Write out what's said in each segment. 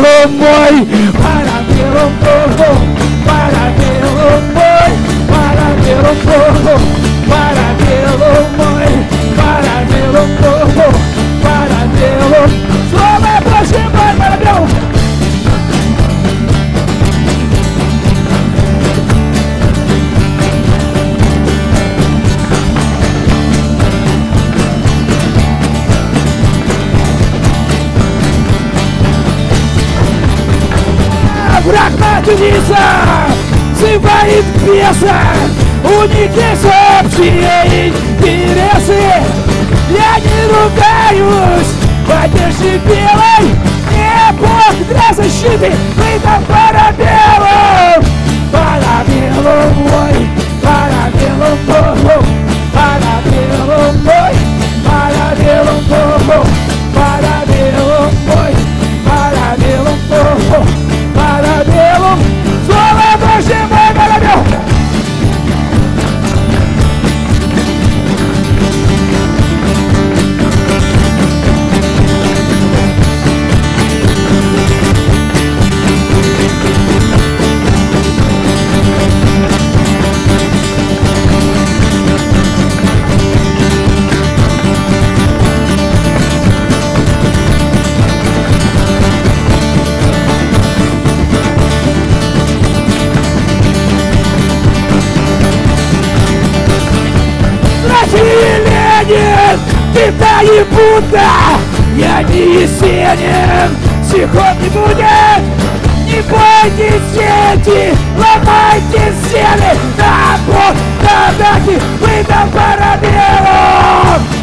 falou, Pai, Враг матуница, взывает беса, у них есть общие интересы. Я не ругаюсь! В одежде белой, не бог для защиты, мы там пара белым, пара белым, ой, Здравствуй, Ленин! Ты не Будда! Я не Есенин! Сихот не будет! Не бойтесь, дети! Ломайте стены! На бок, на даки! Вы там! Парабелом,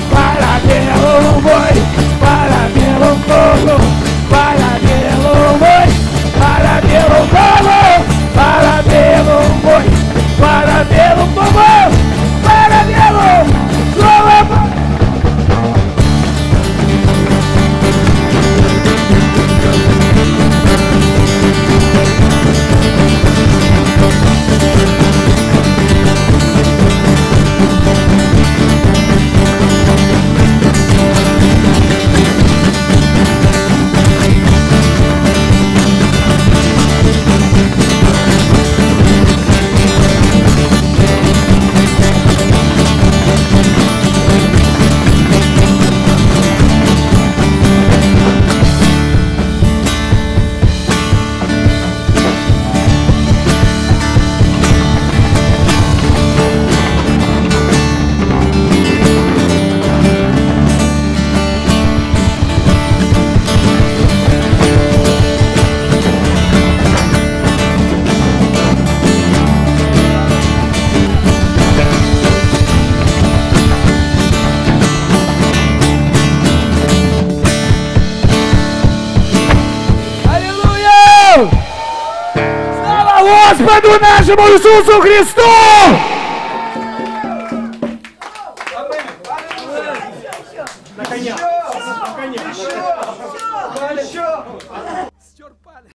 Господу нашему Иисусу Христу!